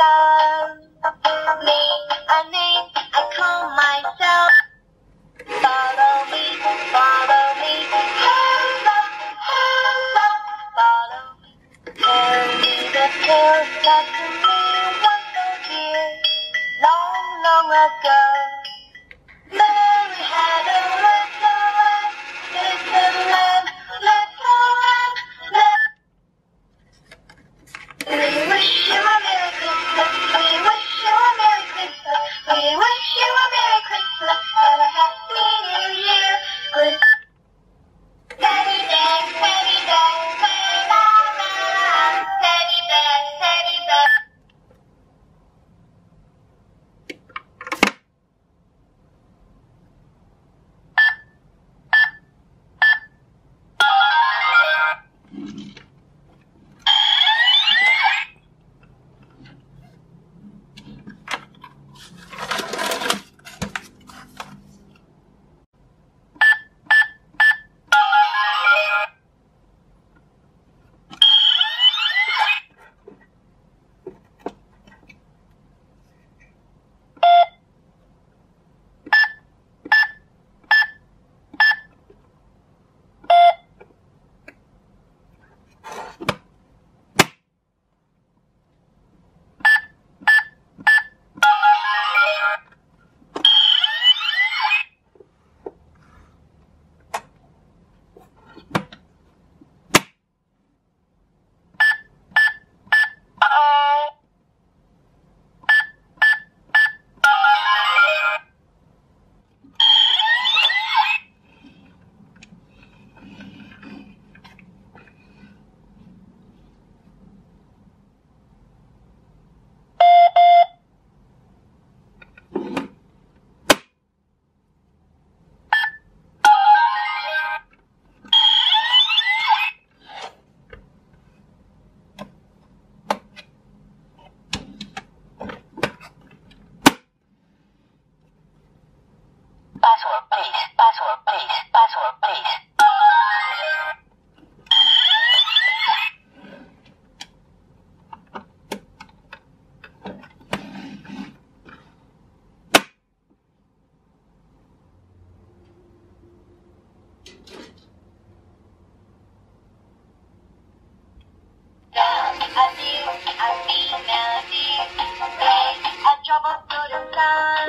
love me. a name I call myself. Follow me, follow me. Hello, hello. Follow me. Tell me the tale that to me was so dear. Long, long ago. ta-da!